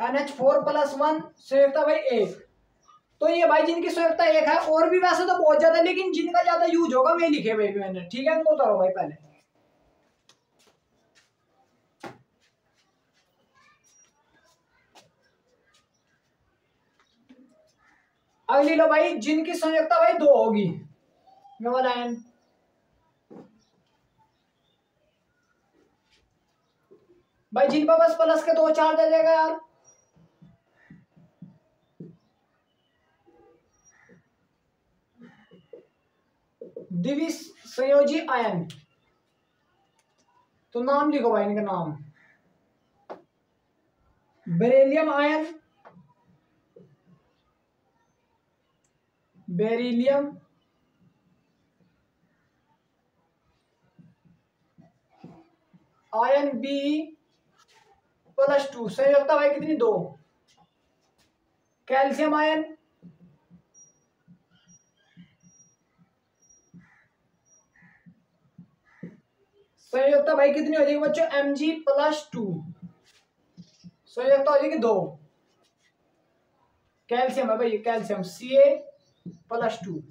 [SPEAKER 1] N H four plus one संयोगता भाई एक तो ये भाई जिनकी संयोगता एक है, और भी वैसे तो बहुत ज़्यादा, लेकिन जिनका ज़्यादा यूज़ होगा मैं लिखे भाई मैंने। ठीक है इनको उतारो भाई पहले। अगली लो भाई, जिनकी संयोगता भाई दो होगी। वाला एन भाई जिन पर बस प्लस के दो चार दे देगा यार। द्विविश संयोजी आयन। तो नाम लिखो भाई, इनका नाम। Beryllium ion. Beryllium. Ion B plus two संयोजकता भाई कितनी? दो। Calcium ion. संयोजकता भाई, कितनी हो जाएगी बच्चों? एम जी प्लस टू संयोजकता हो जाएगी दो। कैल्शियम है भाई calcium. C A plus two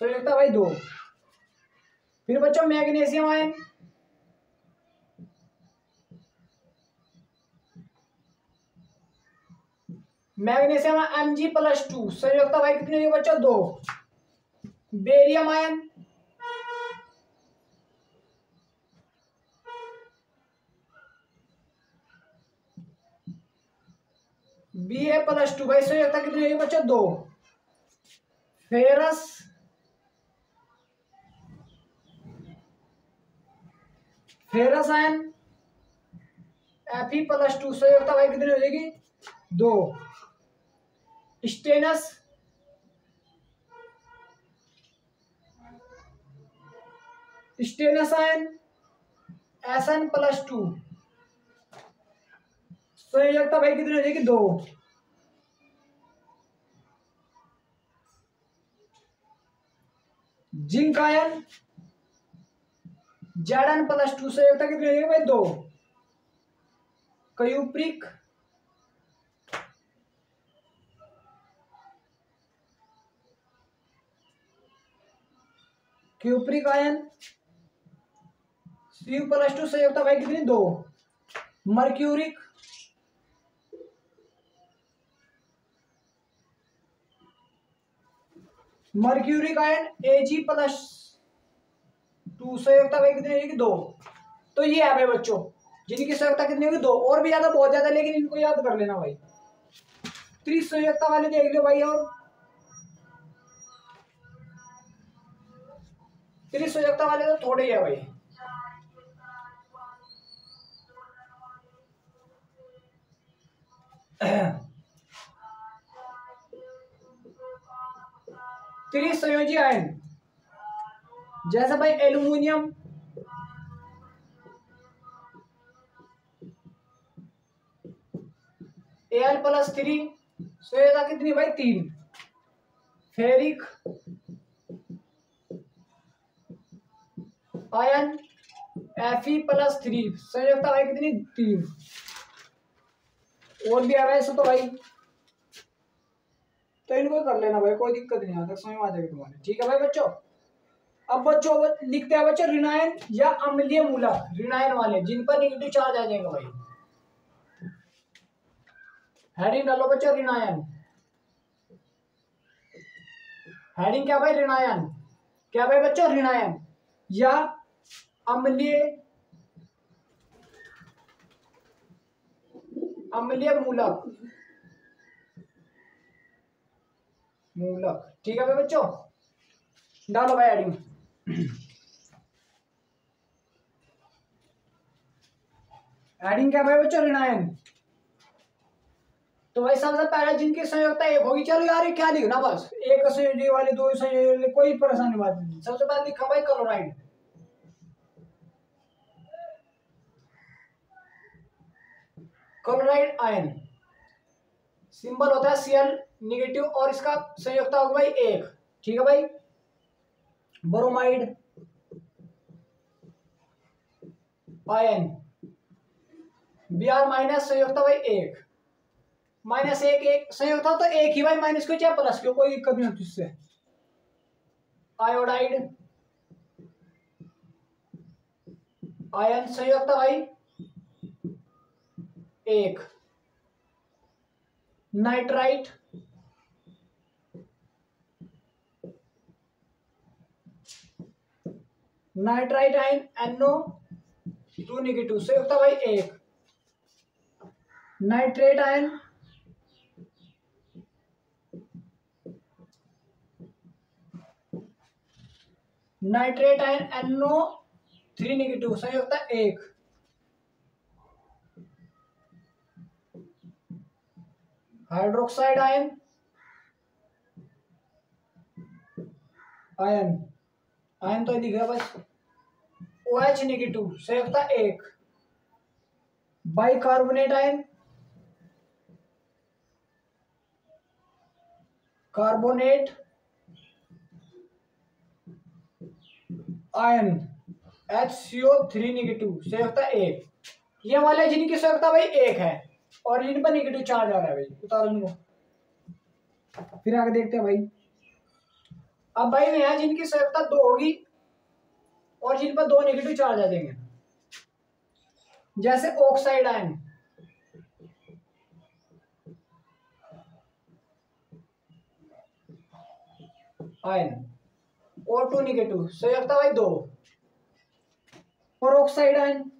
[SPEAKER 1] संयोजकता भाई दो। फिर बच्चों, magnesium ion. Magnesium M G plus two संयोजकता भाई, कितनी होगी बच्चों? दो। Barium ion. B A plus two by भाई संयोजकता कितनी होगी बच्चों? दो। Ferrous ferrous ion. F E plus two संयोजकता भाई कितनी हो जाएगी? दो। Stannous. Stannous ion. S N plus two. संयोजकता भाई कितनी हो जाएगी दो? Zinc ion Z N plus two से संयोजकता कितनी हो जाएगी भाई दो? Cupric cupric ion. C plus two संयोजकता भाई कितनी दो? Mercuric. Mercuric ion A G plus two संयोजकता भाई कितनी होगी? दो। तो ये है भाई बच्चों, जिनकी संयोजकता कितनी होगी? दो। और भी ज़्यादा, बहुत ज़्यादा, लेकिन इनको याद कर लेना भाई। त्रिस संयोजकता वाले देख लो भाई और त्रिसंयोजकता वाले तो थोड़े ही है भाई। त्रिसंयोजी आयन जैसे भाई एल्यूमिनियम एल प्लस थ्री संयोजकता कितनी भाई? तीन. Ferric ion F plus three संयोजकता भाई कितनी? तीन. और भी आ रहा है सो तो भाई तो इनको कर लेना भाई, कोई दिक्कत नहीं आता समझ में आ जाएगी तुम्हारे। ठीक है भाई बच्चों? अब बच्चों लिखते हैं बच्चों ऋणायन या अम्लीय मूलक ऋणायन वाले, जिन पर निगेटिव चार्ज आ जाएगा भाई। हेडिंग डालो बच्चों ऋणायन हेडिंग क्या भाई ऋणायन क्या भाई बच्चों ऋणायन या अम्लीय अम्लीय मूलक मूलक। ठीक है भाई बच्चों? डालो भाई एडिंग एडिंग क्या भाई बच्चों? ऋणायन। तो भाई सबसे पहले जिनकी संयोगता एक होगी। चलो यार क्या लिखना बस, एक संयोजी वाली, दो संयोजी कोई परेशानी बात नहीं। सबसे पहले लिखा भाई क्लोराइड क्लोराइड आयन सिंबल होता है सीएल निगेटिव और इसका संयोजकता होगा भाई एक। ठीक है भाई? Bromide ion B R minus संयोजकता भाई एक। माइनस एक एक संयोजकता तो एक ही भाई माइनस क्यों चाहे प्लस क्यों कोई नहीं होती इससे आयोडाइड आयन संयोजकता भाई एक। Nitrite nitrite ion NO two negative से होता भाई एक। Nitrate ion nitrate ion NO three negative, सही होता एक। Hydroxide ion ion. आयन तो लिख रहा बस। ओ एच निगेटिव संयुक्ता एक bicarbonate ion carbonate ion H CO three negative संयुक्ता एक ये वाले जिनकी संयुक्ता भाई, एक है। और इन पर निगेटिव चार्ज आ रहा है भाई, उतारो फिर आगे देखते हैं भाई। अब भाई यहाँ जिनकी संयुक्ता दो होगी, और जिन पर दो नेगेटिव चार्ज आ जाएँगे। जैसे oxide ion ion O two negative संयुक्ता भाई दो। और oxide ion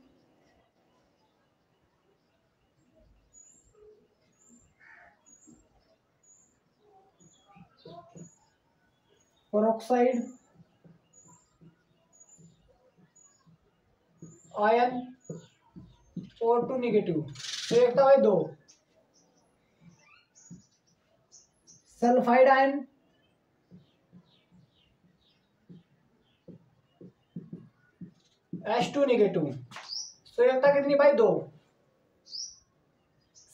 [SPEAKER 1] peroxide ion O two negative तो एक था भाई दो। Sulphide ion H two negative तो एक था कितनी भाई दो।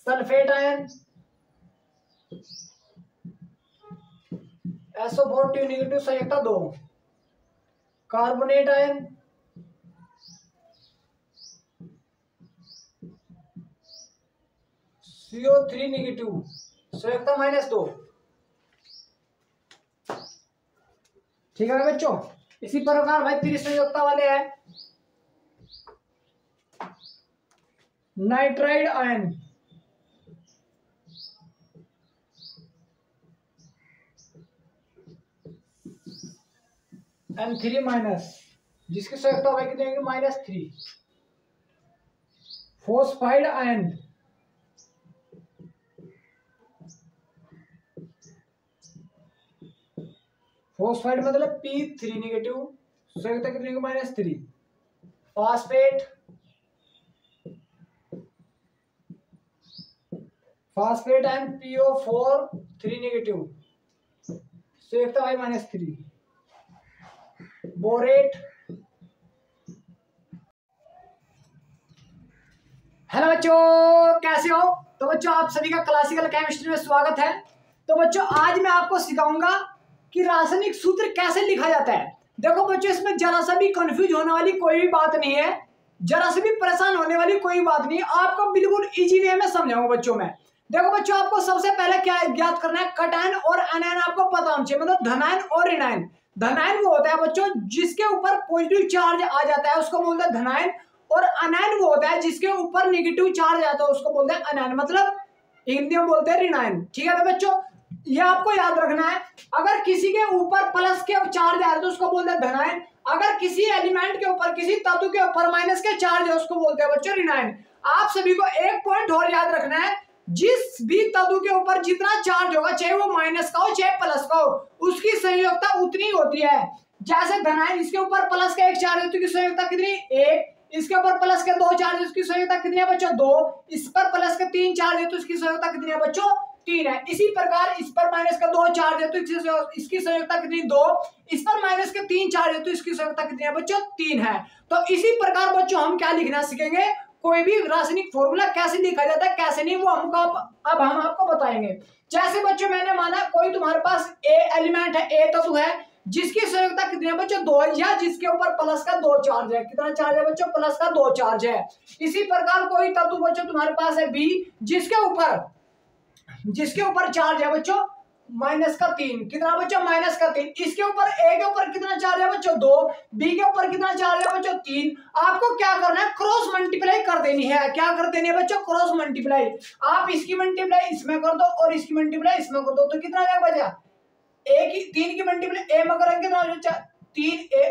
[SPEAKER 1] Sulphate ion SO four two negative संयुक्ता दो। Carbonate ion CO three negative संयुक्ता माइनस दो। ठीक है बच्चों? इसी प्रकार भाई त्रिसंयुक्ता वाले हैं। Nitride ion N three minus जिसकी संयुक्ता भाई कितनी होगी minus three phosphide ion phosphide मतलब पी थ्री निगेटिव संयुक्त कितनी होगी? Minus three phosphate phosphate and PO four three negative संयुक्त भाई माइनस थ्री बोरेट हेलो बच्चों, कैसे हो? तो बच्चों, आप सभी का क्लासिकल केमिस्ट्री में स्वागत है। तो बच्चों, आज मैं आपको सिखाऊँगा कि रासायनिक सूत्र कैसे लिखा जाता है। देखो बच्चों, इसमें जरा सा भी कंफ्यूज होने वाली कोई भी बात नहीं है। जरा सा भी परेशान होने वाली कोई बात नहीं है। आपको बिल्कुल इजी वे में समझाऊँगा बच्चों में। देखो बच्चों, आपको सबसे पहले क्या ज्ञात करना है? कटायन और अनायन आपको पता होना चाहिए मतलब धनायन और ऋणायन धनायन वो होता है बच्चों, जिसके ऊपर पॉजिटिव चार्ज आ जाता है, उसको बोलते हैं धनायन। और अनायन वो होता है, जिसके ऊपर नेगेटिव चार्ज आता है, उसको बोलते हैं अनायन। मतलब हिंदी में बोलते हैं ऋणायन। ठीक है बच्चों? ये आपको याद रखना है, अगर किसी के ऊपर प्लस के चार्ज आए तो उसको बोलते हैं धनायन। अगर किसी एलिमेंट के ऊपर, किसी तत्व के ऊपर माइनस के चार्ज है, उसको बोलते हैं बच्चों ऋणायन। आप सभी को एक पॉइंट और याद रखना है जिस भी तत्व के ऊपर जितना चार्ज होगा, चाहे वो माइनस का हो, चाहे प्लस का हो, उसकी संयोगता उतनी होती है। जैसे धनायन इसके ऊपर प्लस का एक चार्ज है तो संयोगता कितनी? एक। इसके ऊपर प्लस के दो चार्ज उसकी संयोगता कितनी है बच्चों? दो। इस पर प्लस के तीन चार्ज है तो इसकी संयोगता कितनी है बच्चों? तीन है। इसी प्रकार इस पर माइनस का दो चार्ज है तो इसकी संयोगता कितनी? दो। इस पर माइनस के तीन चार्ज है तो इसकी संयोगता कितनी है बच्चों? तीन है। तो इसी प्रकार बच्चों, हम क्या लिखना सीखेंगे? कोई भी रासायनिक फॉर्मूला कैसे लिखा जाता है, कैसे नहीं, वो हमको अब हम आपको बताएँगे। जैसे बच्चों, मैंने माना कोई तुम्हारे पास ए एलिमेंट है ए तत्व है, जिसकी संयोगता कितनी है बच्चों? दो या जिसके ऊपर प्लस का दो चार्ज है। कितना चार्ज है बच्चों? प्लस का दो चार्ज है। इसी प्रकार कोई तत्व बच्चों, तुम्हारे पास है बी जिसके ऊपर जिसके ऊपर चार्ज है बच्चों माइनस का तीन। कितना बच्चों? माइनस का तीन। इसके ऊपर ए के ऊपर कितना चार्ज है बच्चों? दो। बी के ऊपर कितना चार्ज है बच्चों? तीन। आपको क्या करना है? क्रॉस मल्टीप्लाई कर देनी है। क्या कर देनी है बच्चों? क्रॉस मल्टीप्लाई आप इसकी मल्टीप्लाई इसमें कर दो और इसकी मल्टीप्लाई इसमें कर दो। तो कितना जाएगा बचा ए की, तीन की मल्टीप्लाई ए में करेंगे कितना तीन ए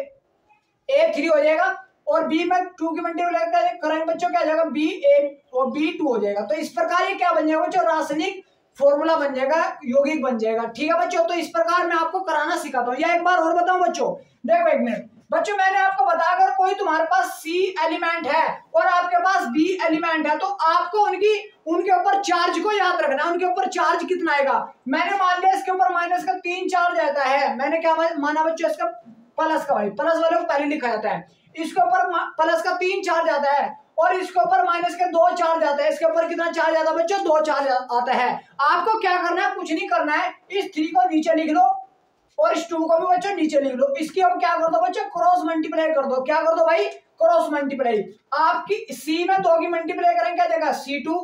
[SPEAKER 1] ए थ्री हो जाएगा। और बी में टू की मल्टीप्लाई करेंगे बच्चों, क्या जाएगा? बी ए और बी टू हो जाएगा। तो इस प्रकार ये क्या बन जाएगा बच्चों? रासायनिक फॉर्मूला बन जाएगा, यौगिक बन जाएगा। ठीक है बच्चों? तो इस प्रकार मैं आपको कराना सिखाता हूँ। या एक बार और बताऊँ बच्चों? देखो एक मिनट बच्चों, मैंने आपको बताया, अगर कोई तुम्हारे पास सी एलिमेंट है और आपके पास बी एलिमेंट है तो आपको उनकी, उनके ऊपर चार्ज को याद रखना है। उनके ऊपर चार्ज कितना आएगा? मैंने मान लिया इसके ऊपर माइनस का तीन चार्ज आता है। मैंने क्या माना बच्चों, इसका प्लस का भाई? प्लस वाले को पहले लिखा जाता है। इसके ऊपर प्लस का तीन चार्ज आता है। और इसके ऊपर माइनस के दो चार्ज आता है। इसके ऊपर कितना चार्ज आता है बच्चों? दो चार्ज आता है। आपको क्या करना है? कुछ नहीं करना है। इस थ्री को नीचे लिख लो और इस टू को भी बच्चों नीचे लिख लो। इसकी अब क्या कर दो बच्चों? क्रॉस मल्टीप्लाई कर दो। क्या कर दो भाई? क्रॉस मल्टीप्लाई आपकी सी में दो की मल्टीप्लाई करेंगे, क्या जाएगा? सी टू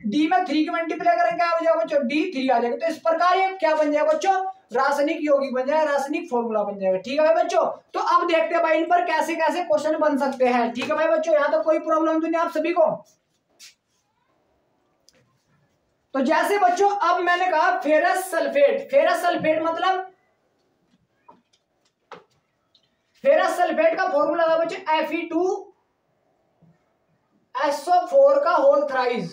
[SPEAKER 1] डी में थ्री की मल्टीप्लाई करेंगे, क्या हो जाएगा बच्चों? डी थ्री आ जाएगा। तो इस प्रकार ये क्या बन जाएगा बच्चों? रासायनिक यौगिक बन जाएगा रासायनिक फॉर्मूला बन जाएगा। ठीक है भाई बच्चों? तो अब देखते हैं भाई इन पर कैसे कैसे क्वेश्चन बन सकते हैं। ठीक है भाई बच्चों, यहाँ तो कोई प्रॉब्लम तो नहीं आप सभी को। तो जैसे बच्चों, अब मैंने कहा फेरस सल्फेट फेरस सल्फेट मतलब? फेरस सल्फेट का फॉर्मूला था बच्चों एफ़ टू एसओ फोर का होल थ्राइज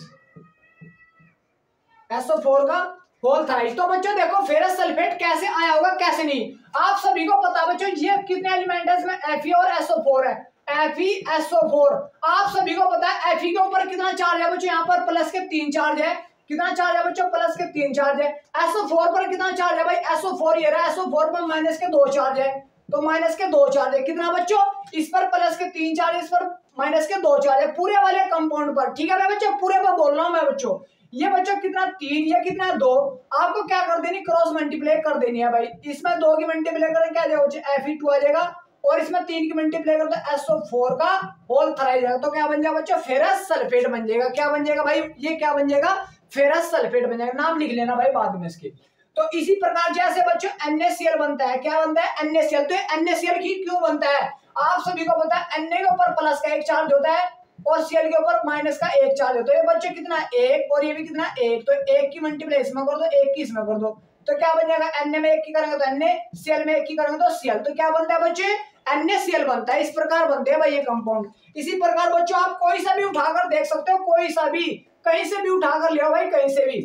[SPEAKER 1] एसओ फोर का होल तो बच्चों देखो फेरस सल्फेट कैसे आया होगा, कैसे नहीं? आप सभी को पता बच्चों, ये कितने एलिमेंट है, इसमें एफ़ और एसओ है। एफ़ एसओ फोर आप सभी को पता है एफ़ के ऊपर कितना चार्ज है बच्चों? यहाँ पर प्लस के तीन चार्ज है। कितना चार्ज है बच्चों? प्लस के तीन चार्ज है। एसओ फोर पर कितना चार्ज है भाई? एसओ फोर ये रहा एसओ फोर पर माइनस के दो चार्ज है। तो माइनस के दो चार्ज है। कितना बच्चों? इस पर प्लस के तीन चार्ज इस पर माइनस के दो चार्ज है। पूरे वाले कंपाउंड पर। ठीक है बच्चों? पूरे पर बोल रहा हूँ मैं बच्चों। ये बच्चों कितना तीन या कितना दो? आपको क्या कर देनी? क्रॉस मल्टीप्लाई कर देनी है भाई। इसमें दो की मल्टीप्लाई करें, क्या जाएगा? एफ़ ई टू आ जाएगा। और इसमें तीन की मल्टीप्लाई कर तो एसओ फोर का होल थराई जाएगा। तो क्या बन जाएगा बच्चों? फेरस सल्फेट बन जाएगा। क्या बन जाएगा भाई? ये क्या बन जाएगा? फेरस सल्फेट बन जाएगा। नाम लिख लेना भाई बाद में इसके। तो इसी प्रकार जैसे बच्चों एनएससीएल बनता है। क्या बनता है? एनएससीएल तो एनएससीएल की क्यों बनता है? आप सभी को पता है एन के ऊपर प्लस का एक चार्ज होता है। और सीएल के ऊपर माइनस का एक चार्ज है। ये बच्चे कितना एक, और ये भी कितना एक। तो एक की मल्टीप्लाई इसमें कर दो, एक की इसमें कर दो। तो क्या बन जाएगा? एन में एक की करेंगे तो एन सीएल में एक की करेंगे तो सीएल तो क्या बनता है बच्चे? एनएसीएल बनता है। इस प्रकार बनते हैं भाई ये कंपाउंड इसी प्रकार बच्चों, आप कोई सा भी उठाकर देख सकते हो, कोई सा भी, कहीं से भी उठाकर ले भाई, कहीं से भी।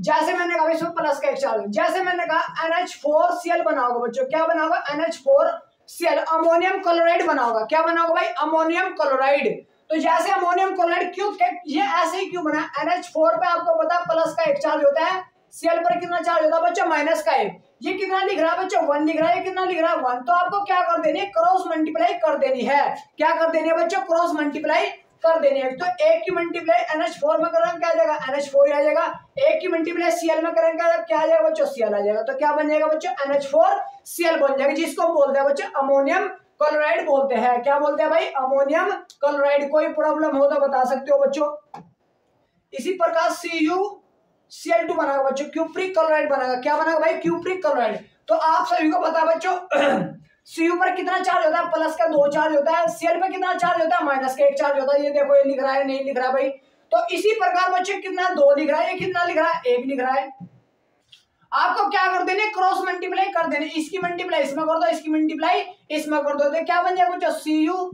[SPEAKER 1] जैसे मैंने कहा इसमें प्लस का एक चार्ज जैसे मैंने कहा एन एच फोर सीएल बनाओगे बच्चों। क्या बनाओगे? NH four CL, ammonium chloride बना होगा। क्या बना होगा भाई? Ammonium chloride. तो जैसे अमोनियम क्लोराइड क्यों ये ऐसे ही क्यों बना? NH4 पे आपको पता, प्लस का एक चार्ज होता है। सीएल पर कितना चार्ज होता है बच्चों? माइनस का एक। ये कितना लिख रहा है बच्चों? वन लिख रहा है कितना लिख रहा है? वन। तो आपको क्या कर देनी है? क्रॉस मल्टीप्लाई कर देनी है। क्या कर देनी है बच्चों? क्रॉस मल्टीप्लाई कर देनी है। तो एक की मल्टीप्लाई एनएच फोर में करेंगे, क्या आ जाएगा? एनएच फोर आ जाएगा। एक की मल्टीप्लाई सीएल में करेंगे, क्या आ जाएगा? बच्चों? सीएल आ जाएगा। तो क्या बन जाएगा बच्चों? एनएच फोर सीएल बन जाएगा, जिसको बोलते हैं बच्चों अमोनियम क्लोराइड बोलते हैं। क्या बोलते हैं भाई? अमोनियम क्लोराइड कोई प्रॉब्लम हो तो बता सकते हो बच्चों। इसी प्रकार सी यू सीएल टू बनाएगा बच्चों। क्यूप्रिक क्लोराइड बनाएगा क्या बनाएगा भाई? क्यूप्रिक क्लोराइड तो आप सभी को पता बच्चों सीयू पर कितना चार्ज होता है? प्लस का दो चार्ज होता है। सेल पर कितना चार्ज होता है? माइनस का एक चार्ज होता है। ये देखो, ये लिख रहा है, नहीं लिख रहा भाई। तो इसी प्रकार बच्चे, कितना दो लिख रहा है ये कितना लिख रहा है? एक लिख रहा है। आपको क्या कर देने? क्रॉस मल्टीप्लाई कर देने। इसकी मल्टीप्लाई इसमें कर दो, इसकी मल्टीप्लाई इसमें कर दो। तो क्या बन जाएगा बच्चों? सी यू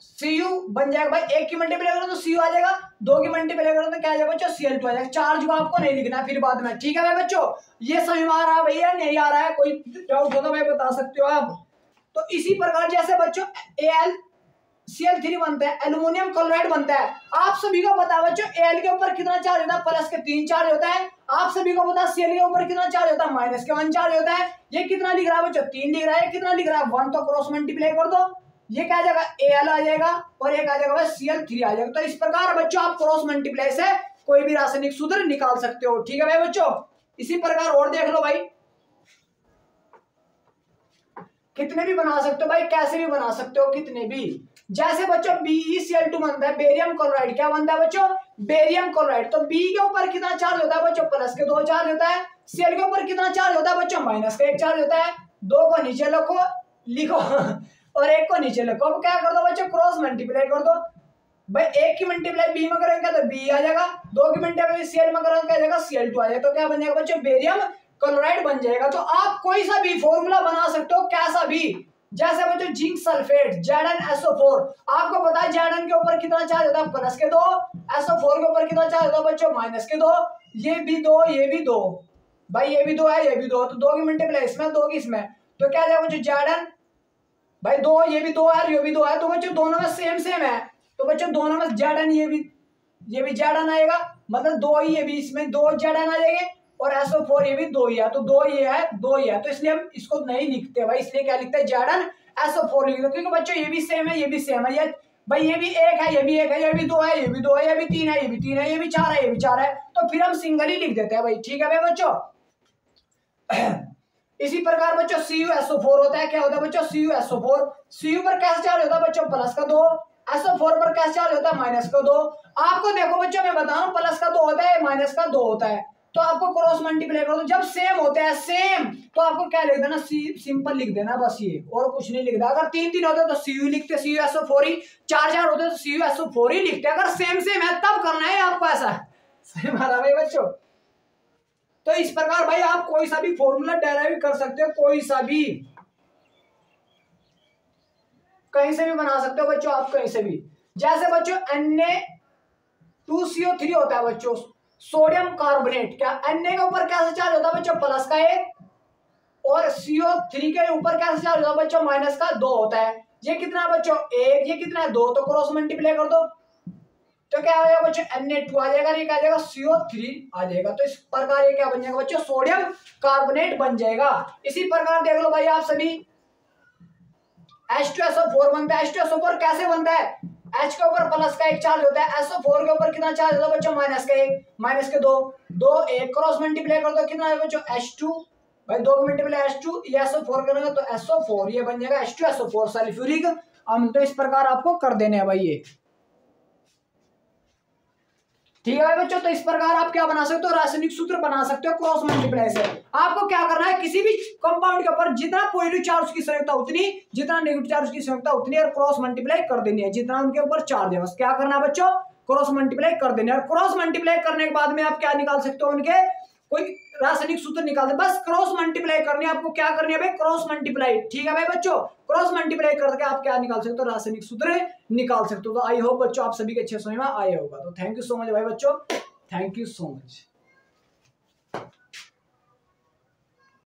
[SPEAKER 1] सी यू बन जाएगा भाई। एक की मल्टीप्लाई करो तो सी यू आ जाएगा। दो की मल्टीप्लाई करो तो क्या आ जाएगा बच्चों? सी एल टू आ जाएगा। चार्ज को आपको नहीं लिखना, फिर बाद में। ठीक है भाई बच्चों? ये समझ में आ रहा है भैया? नहीं आ रहा है? कोई डाउट हो तो भाई बता सकते हो आप। तो इसी प्रकार जैसे बच्चों A L C L three बनता है एल्यूमिनियम क्लोराइड बनता है। आप सभी को पता बच्चों एल के ऊपर कितना चार्ज होता है? प्लस के तीन चार्ज होता है। आप सभी को पता सी एल के ऊपर कितना चार्ज होता है? माइनस के वन चार्ज होता है। ये कितना लिख रहा है बच्चों? तीन लिख रहा है। कितना लिख रहा है? वन तो क्रॉस मल्टीप्लाई कर दो। ये क्या आ जाएगा? ए एल आ जाएगा और एक आ जाएगा सी एल थ्री आ जाएगा। तो इस प्रकार बच्चों, आप क्रॉस मल्टीप्लाई से कोई भी रासायनिक सूत्र निकाल सकते हो। ठीक है भाई बच्चों? इसी प्रकार और देख लो भाई। कितने भी बना सकते हो भाई, कैसे भी बना सकते हो, कितने भी। जैसे बच्चों BeCl2 टू बनता है बेरियम क्लोराइड क्या बनता है बच्चों? बेरियम क्लोराइड तो बी के ऊपर कितना चार्ज होता है बच्चों? प्लस के दो चार्ज होता है। सीएल के ऊपर कितना चार्ज होता है बच्चों? माइनस का एक चार्ज होता है। दो को नीचे लिखो लिखो। और एक को नीचे लिखो। अब क्या कर दो बच्चों? क्रॉस मल्टीप्लाई कर दो। भाई, एक की मल्टीप्लाई बी में करेंगे तो बी आ जाएगा। दो की मल्टीप्लाई सीएल में करेंगे क्या जाएगा? सीएल टू आ जाएगा। तो क्या बन जाएगा बच्चों? बेरियम क्लोराइड बन जाएगा। तो आप कोई सा भी फॉर्मूला बना सकते हो, कैसा भी। जैसे बच्चों जिंक सल्फेट जेडन फोर आपको पता है जेडन के ऊपर कितना चार्ज होता है? प्लस के दो। एसओ फोर के ऊपर कितना चार्ज होता है बच्चों? माइनस के दो। ये भी दो, ये भी दो। भाई, ये भी दो है, ये भी दो। तो दो की मल्टीप्लाई इसमें, दो की इसमें। तो क्या जाएगा बच्चों? जेडन भाई दो ये भी दो है ये भी दो है तो बच्चों दोनों में सेम सेम है तो बच्चों दोनों में जेडन ये भी ये भी जेडन आएगा मतलब दो ही ये भी इसमें दो जेडन आ जाएँगे और एसओ फोर ये भी दो ही है तो दो ये है दो ही है तो इसलिए हम इसको नहीं लिखते भाई इसलिए क्या लिखते हैं जैडन एसओ फोर लिखते क्योंकि बच्चों ये भी सेम है ये भी सेम है ये भाई ये भी एक है ये भी एक है ये भी दो है ये भी दो है ये भी तीन है ये भी तीन है ये भी चार है ये भी चार है तो फिर हम सिंगल ही लिख देते हैं भाई ठीक है भाई बच्चों इसी प्रकार बच्चों सी यू एसओ फोर होता है। क्या होता है बच्चों? C U SO four C U पर कैसे चार्ज होता है बच्चों? प्लस का दो। एसओ फोर पर कैसे चार्ज होता है? माइनस का दो। आपको देखो बच्चों, मैं बता रहा हूँ, प्लस का दो होता है, माइनस का दो होता है। तो आपको क्रॉस मल्टीप्लाई करो। जब सेम होते हैं सेम तो आपको क्या लिख देना? सी सिंपल लिख देना बस ये। और कुछ नहीं लिखता अगर तीन तीन होते तो सी यू लिखते C U S O four ही। चार चार होते तो C U S O four ही लिखते। अगर सेम सेम है, तब करना है आपको ऐसा। सही मारा भाई बच्चों। तो इस प्रकार भाई आप कोई सा भी फॉर्मूला डेराइव कर सकते हो, कोई सा भी। कहीं से भी बना सकते हो बच्चों आप कहीं से भी। जैसे बच्चों N A two C O three होता है बच्चों सोडियम कार्बोनेट क्या एन ए के ऊपर कैसे चार्ज होता है बच्चों? प्लस का एक और सीओ थ्री के ऊपर कैसे चार्ज होता है बच्चों? माइनस का दो होता है। ये कितना है बच्चों? एक। ये कितना है? दो। तो क्रॉस मल्टीप्लाई कर दो। तो क्या हो जाएगा बच्चों? एन ए टू आ जाएगा ये क्या जाएगा सीओ थ्री आ जाएगा। तो इस प्रकार ये क्या बन जाएगा बच्चों? सोडियम कार्बोनेट बन जाएगा। इसी प्रकार देख लो भाई आप सभी। H two S O four बनता है। H two S O four कैसे बनता है? एच के ऊपर प्लस का एक चार्ज होता है। एसओ फोर के ऊपर कितना चार्ज होता है बच्चों? माइनस का एक। माइनस के दो। दो एक क्रॉस मल्टीप्लाई कर दो। कितना है बच्चों? एच टू भाई दो मल्टीप्लाई एच टू ये एसओ फोर करेंगे तो एसओ फोर ये बन जाएगा H two S O four sulphuric हम तो इस प्रकार आपको कर देने हैं भाई ये। ठीक है बच्चों तो इस प्रकार आप क्या बना सकते हो? रासायनिक सूत्र बना सकते हो क्रॉस मल्टीप्लाई से। आपको क्या करना है? किसी भी कंपाउंड के ऊपर जितना पॉजिटिव चार्ज की संयुक्ता उतनी, जितना नेगेटिव चार्ज की संयुक्ता उतनी और क्रॉस मल्टीप्लाई कर देनी है। जितना उनके ऊपर चार्ज है, बस क्या करना है बच्चों? क्रॉस मल्टीप्लाई कर देने और क्रॉस मल्टीप्लाई करने के बाद में आप क्या निकाल सकते हो उनके? कोई रासायनिक सूत्र निकाल दे बस क्रॉस मल्टीप्लाई करनी है, आपको क्या करनी है भाई? क्रॉस मल्टीप्लाई ठीक है भाई बच्चों? क्रॉस मल्टीप्लाई करके आप क्या निकाल सकते हो? रासायनिक सूत्र निकाल सकते हो। तो आई होप बच्चों, आप सभी के अच्छे समय में आया होगा। तो थैंक यू सो मच भाई बच्चों। Thank you so much